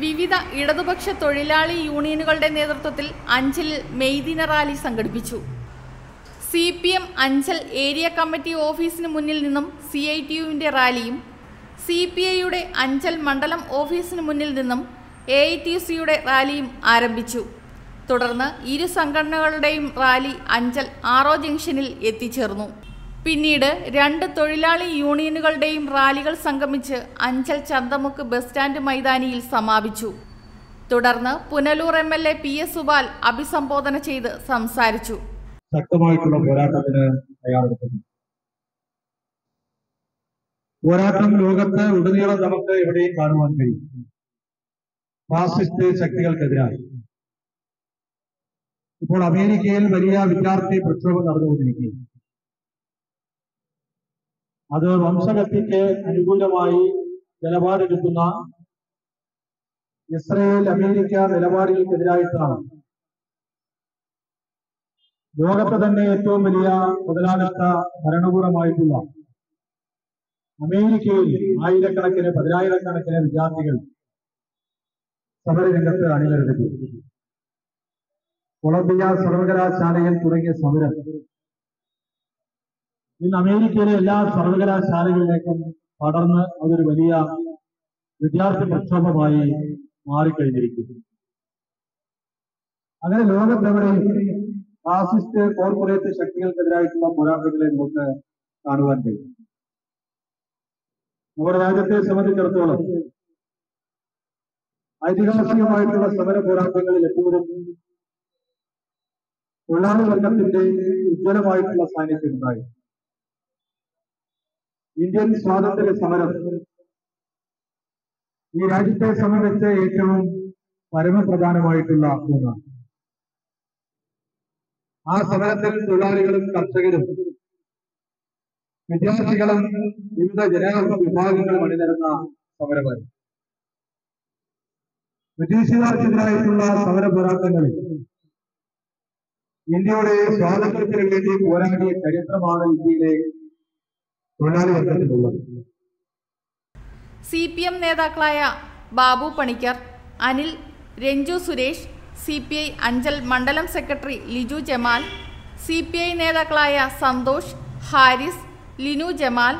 വിവിധ ഇടതുപക്ഷ തൊഴിലാളി യൂണിയനുകളുടെ നേതൃത്വത്തിൽ അഞ്ചൽ മെയ്ദിന റാലി സംഘടിപ്പിച്ചു. C P M Anchal area committee ഓഫീസിന് മുന്നിൽ നിന്നും സി ഐ ടി യുവിന്റെ റാലിയും സി പി ഐയുടെ അഞ്ചൽ മണ്ഡലം ഓഫീസിന് മുന്നിൽ നിന്നും എ ഐ ടി സിയുടെ റാലിയും ആരംഭിച്ചു. തുടർന്ന് ഇരു സംഘടനകളുടെയും റാലി അഞ്ചൽ ആറോ ജംഗ്ഷനിൽ എത്തിച്ചേർന്നു. പിന്നീട് രണ്ട് തൊഴിലാളി യൂണിയനുകളുടെയും റാലികൾ സംഗമിച്ച് അഞ്ചൽ ചന്തമുക്ക് ബസ് സ്റ്റാൻഡ് മൈതാനിയിൽ സമാപിച്ചു. തുടർന്ന് Punalur M L A P S Subal അഭിസംബോധന ചെയ്ത് സംസാരിച്ചു. ശക്തമായിട്ടുള്ള പോരാട്ടത്തിന് തയ്യാറെടുക്കുന്നു. പോരാട്ടം ലോകത്ത് ഉടനീളം നമുക്ക് എവിടെയും കാണുവാൻ കഴിയും. ഫാസിസ്റ്റ് ശക്തികൾക്കെതിരായി. ഇപ്പോൾ അമേരിക്കയിൽ വലിയ വിദ്യാർത്ഥി പ്രക്ഷോഭം നടന്നുകൊണ്ടിരിക്കുകയും അത് വംശഗതിക്ക് അനുകൂലമായി നിലപാടെടുക്കുന്ന ഇസ്രയേൽ അമേരിക്ക നിലപാടുകൾക്കെതിരായിട്ടാണ് ലോകത്തെ തന്നെ ഏറ്റവും വലിയ മുതലാളിത്ത ഭരണകൂടമായിട്ടുള്ള അമേരിക്കയിൽ ആയിരക്കണക്കിന് പതിനായിരക്കണക്കിന് വിദ്യാർത്ഥികൾ സമരരംഗത്ത് അണിനിരത്തി കൊളംബിയ സർവകലാശാലയിൽ തുടങ്ങിയ സമരം ഇന്ന് അമേരിക്കയിലെ എല്ലാ സർവകലാശാലകളിലേക്കും പടർന്ന് അതൊരു വലിയ വിദ്യാർത്ഥി പ്രക്ഷോഭമായി മാറിക്കഴിഞ്ഞിരിക്കുന്നു. അങ്ങനെ ലോകത്തെവിടെയും ഫാസിസ്റ്റ് കോർപ്പറേറ്റ് ശക്തികൾക്കെതിരായിട്ടുള്ള പോരാട്ടങ്ങളെ നമുക്ക് കാണുവാൻ കഴിയും. നമ്മുടെ രാജ്യത്തെ സംബന്ധിച്ചിടത്തോളം ഐതിഹാസികമായിട്ടുള്ള സമര പോരാട്ടങ്ങളിൽ എപ്പോഴും തൊഴിലാളി വർഗത്തിന്റെ ഉജ്ജ്വലമായിട്ടുള്ള സാന്നിധ്യം ഉണ്ടായി ഇന്ത്യൻ സ്വാതന്ത്ര്യ സമരം ഈ രാജ്യത്തെ സംബന്ധിച്ച് ഏറ്റവും പരമപ്രധാനമായിട്ടുള്ള ഒന്നാണ് ആ സമരത്തിൽ തൊഴിലാളികളും കർഷകരും വിദ്യാർത്ഥികളും വിവിധ ജനവിഭാഗങ്ങളും വിഭാഗങ്ങളും അണിനിരുന്ന സമരമായിരുന്നു. ബ്രിട്ടീഷുകാർക്കെതിരായിട്ടുള്ള സമര പോരാട്ടങ്ങളിൽ ഇന്ത്യയുടെ സ്വാതന്ത്ര്യത്തിന് വേണ്ടി പോരാടിയ ചരിത്രമാണ് ഇന്ത്യയിലെ തൊഴിലാളി വർഗത്തിലുള്ളത്. സി പി എം നേതാക്കളായ Babu Panicker Anil Ranju Suresh C P I Anchal മണ്ഡലം secretary Liju Jamal C P I നേതാക്കളായ സന്തോഷ് ഹാരിസ് ലിനു ജമാൽ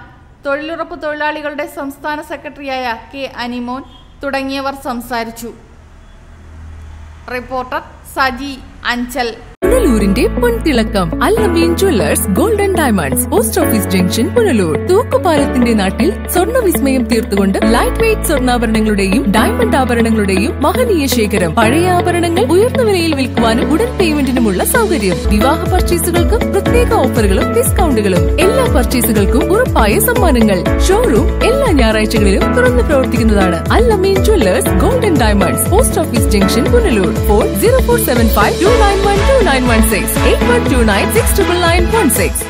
തൊഴിലുറപ്പ് തൊഴിലാളികളുടെ സംസ്ഥാന സെക്രട്ടറിയായ കെ അനിമോൻ തുടങ്ങിയവർ സംസാരിച്ചു. റിപ്പോർട്ടർ സജി അഞ്ചൽ. പുനലൂരിന്റെ പൊൻതിളക്കം Allameen jewellers golden diamonds post office junction Punalur. തൂക്കുപാലത്തിന്റെ നാട്ടിൽ സ്വർണ വിസ്മയം തീർത്തുകൊണ്ട് ലൈറ്റ് വെയ്റ്റ് സ്വർണാഭരണങ്ങളുടെയും ഡയമണ്ട് ആഭരണങ്ങളുടെയും മഹനീയ ശേഖരം. പഴയ ആഭരണങ്ങൾ ഉയർന്ന വിലയിൽ വിൽക്കുവാനും ഉടൻ പേയ്മെന്റിനുമുള്ള സൗകര്യം. വിവാഹ പർച്ചേസുകൾക്കും പ്രത്യേക ഓഫറുകളും ഡിസ്കൗണ്ടുകളും എല്ലാ പർച്ചേസുകൾക്കും ഉറപ്പായ സമ്മാനങ്ങൾ. ഷോറൂം എല്ലാ ഞായറാഴ്ചകളിലും തുറന്നു പ്രവർത്തിക്കുന്നതാണ് Allameen jewellers golden diamonds post office junction Punalur. Phone zero four seven five two nine one two nine nine one six eight one two nine six double nine one six.